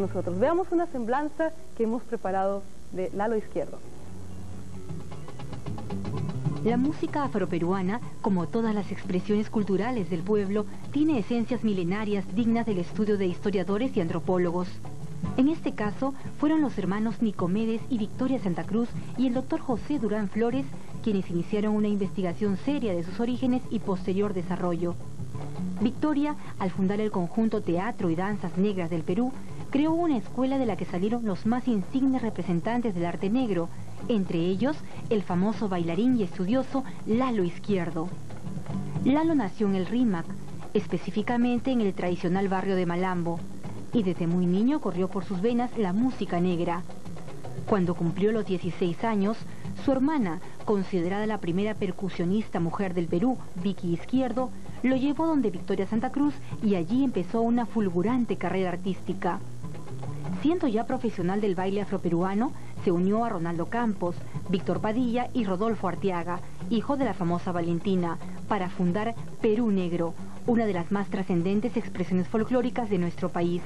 nosotros. Veamos una semblanza que hemos preparado de Lalo Izquierdo. La música afroperuana, como todas las expresiones culturales del pueblo, tiene esencias milenarias dignas del estudio de historiadores y antropólogos. En este caso, fueron los hermanos Nicomedes y Victoria Santa Cruz y el doctor José Durán Flores quienes iniciaron una investigación seria de sus orígenes y posterior desarrollo. Victoria, al fundar el conjunto Teatro y Danzas Negras del Perú, creó una escuela de la que salieron los más insignes representantes del arte negro, entre ellos el famoso bailarín y estudioso Lalo Izquierdo. Lalo nació en el Rímac, específicamente en el tradicional barrio de Malambo, y desde muy niño corrió por sus venas la música negra. Cuando cumplió los 16 años, su hermana, considerada la primera percusionista mujer del Perú, Vicky Izquierdo, lo llevó donde Victoria Santa Cruz y allí empezó una fulgurante carrera artística. Siendo ya profesional del baile afroperuano, se unió a Ronaldo Campos, Víctor Padilla y Rodolfo Arteaga, hijo de la famosa Valentina, para fundar Perú Negro, una de las más trascendentes expresiones folclóricas de nuestro país.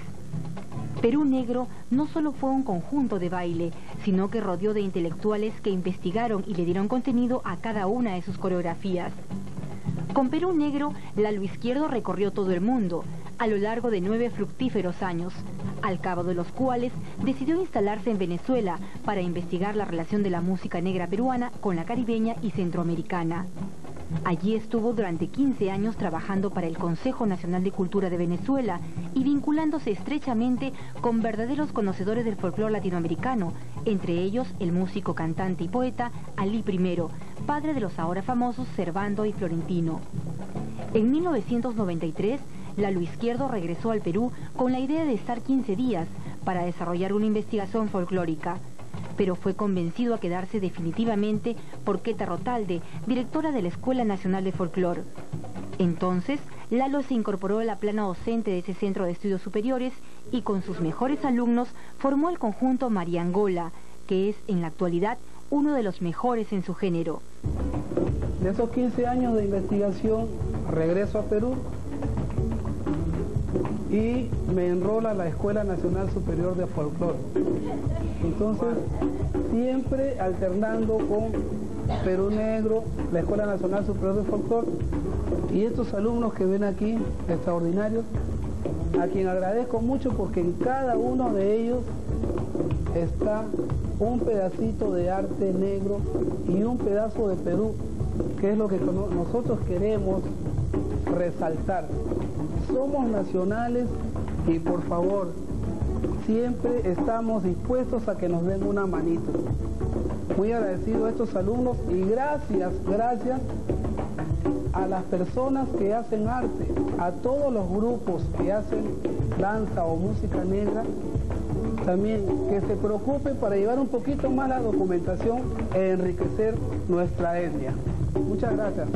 Perú Negro no solo fue un conjunto de baile, sino que rodeó de intelectuales que investigaron y le dieron contenido a cada una de sus coreografías. Con Perú Negro, Lalo Izquierdo recorrió todo el mundo, a lo largo de nueve fructíferos años, al cabo de los cuales decidió instalarse en Venezuela para investigar la relación de la música negra peruana con la caribeña y centroamericana. Allí estuvo durante 15 años trabajando para el Consejo Nacional de Cultura de Venezuela y vinculándose estrechamente con verdaderos conocedores del folclore latinoamericano, entre ellos el músico, cantante y poeta Ali I, padre de los ahora famosos Servando y Florentino. En 1993, Lalo Izquierdo regresó al Perú con la idea de estar 15 días para desarrollar una investigación folclórica pero fue convencido a quedarse definitivamente por Queta Rotalde, directora de la Escuela Nacional de Folclor. Entonces, Lalo se incorporó a la plana docente de ese centro de estudios superiores y con sus mejores alumnos formó el conjunto Mariangola, que es en la actualidad uno de los mejores en su género. De esos 15 años de investigación, regreso a Perú y me enrola a la Escuela Nacional Superior de Folclore. Entonces, siempre alternando con Perú Negro, la Escuela Nacional Superior de Folclore y estos alumnos que ven aquí, extraordinarios, a quien agradezco mucho porque en cada uno de ellos está un pedacito de arte negro y un pedazo de Perú, que es lo que nosotros queremos resaltar. Somos nacionales y por favor, siempre estamos dispuestos a que nos den una manito. Muy agradecido a estos alumnos y gracias, gracias a las personas que hacen arte, a todos los grupos que hacen danza o música negra, también que se preocupen para llevar un poquito más la documentación e enriquecer nuestra etnia. Muchas gracias.